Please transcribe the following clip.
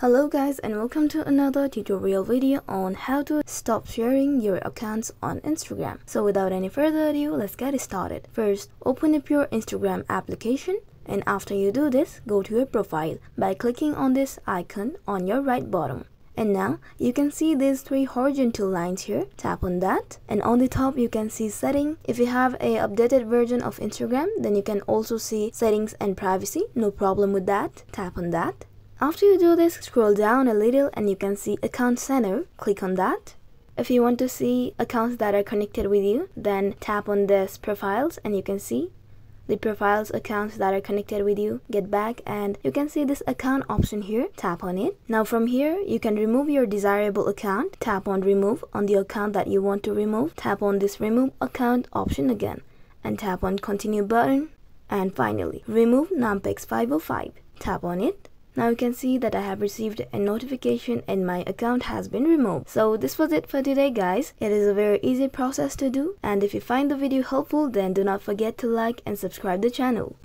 Hello guys and welcome to another tutorial video on how to stop sharing your accounts on Instagram. So without any further ado, let's get started. First, open up your Instagram application and after you do this, go to your profile by clicking on this icon on your right bottom. And now you can see these three horizontal lines here. Tap on that and on the top you can see setting. If you have a updated version of Instagram then you can also see settings and privacy. No problem with that. Tap on that after you do this, scroll down a little and you can see account center. Click on that. If you want to see accounts that are connected with you, then tap on this profiles and you can see the profiles accounts that are connected with you. Get back and you can see this account option here. Tap on it. Now from here you can remove your desirable account. Tap on remove on the account that you want to remove. Tap on this remove account option again and tap on continue button. And finally remove numpix 505 tap on it now you can see that I have received a notification and my account has been removed. So this was it for today guys. It is a very easy process to do and if you find the video helpful then do not forget to like and subscribe the channel.